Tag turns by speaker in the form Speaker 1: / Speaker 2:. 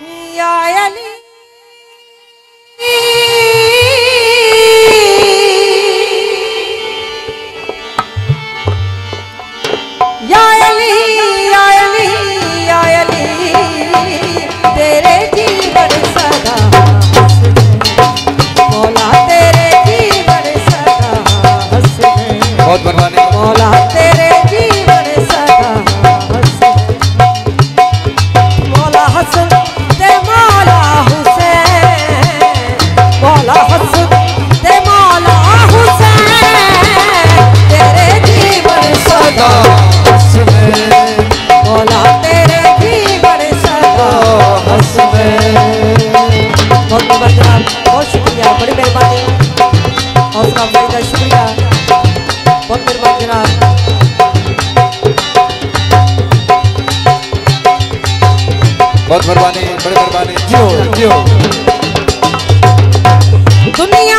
Speaker 1: 你呀呀你 बहुत मेहरबानी
Speaker 2: बड़ी मेहरबानी। जियो जियो
Speaker 1: दुनिया